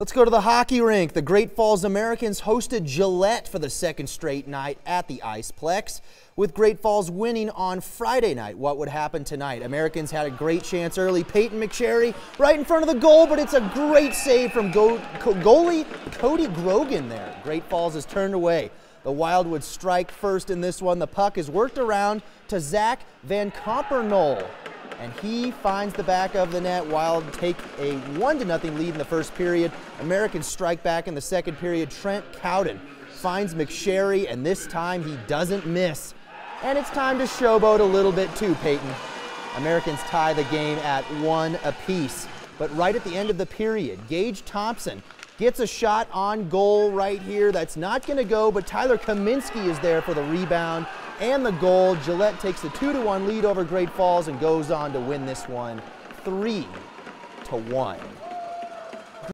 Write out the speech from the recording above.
Let's go to the hockey rink. The Great Falls Americans hosted Gillette for the second straight night at the Iceplex. With Great Falls winning on Friday night, what would happen tonight? Americans had a great chance early. Peyton McSherry right in front of the goal, but it's a great save from go goalie Cody Grogan there. Great Falls is turned away. The Wild would strike first in this one. The puck is worked around to Zach Van Compernol and he finds the back of the net. Wild take a one to nothing lead in the first period. Americans strike back in the second period. Trent Cowden finds McSherry, and this time he doesn't miss. And it's time to showboat a little bit too, Peyton. Americans tie the game at one apiece. But right at the end of the period, Gage Thompson gets a shot on goal right here. That's not going to go, but Tyler Kaminsky is there for the rebound and the goal. Gillette takes a 2 to 1 lead over Great Falls and goes on to win this one 3 to 1.